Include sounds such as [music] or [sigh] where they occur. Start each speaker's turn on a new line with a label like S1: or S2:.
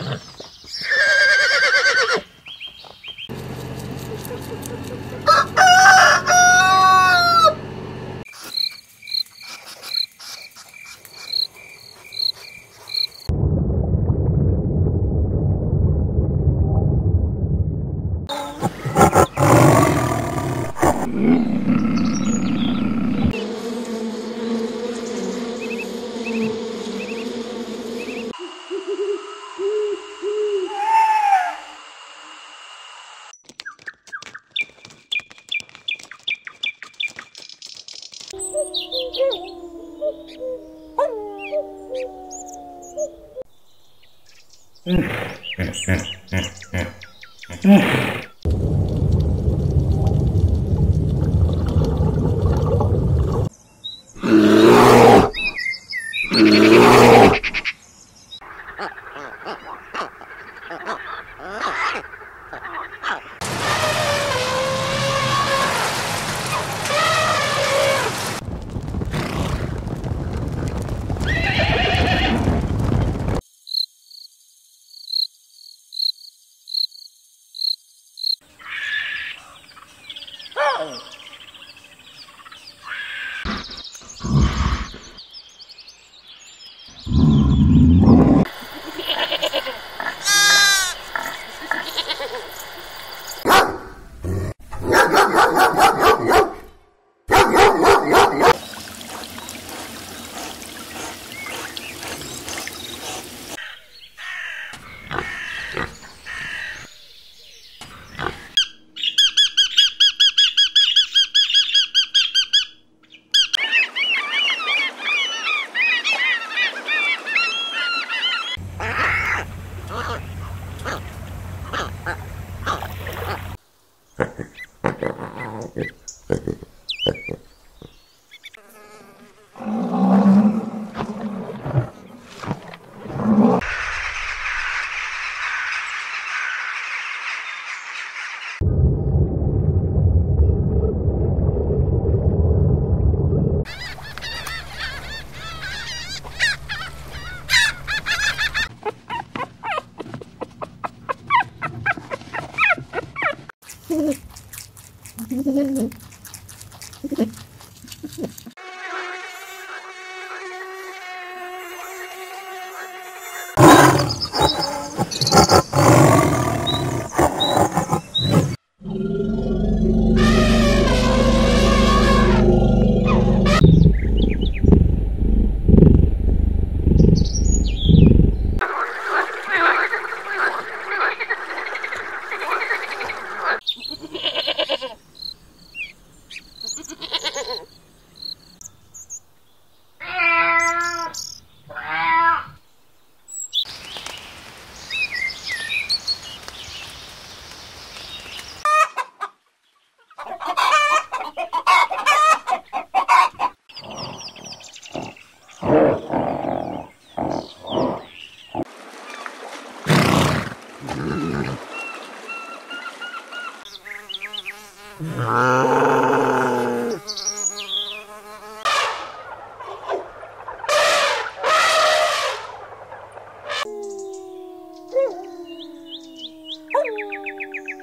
S1: Ha oh, oh. Mm-hmm. [laughs] [laughs] out. Mm-hmm. すいません。Oh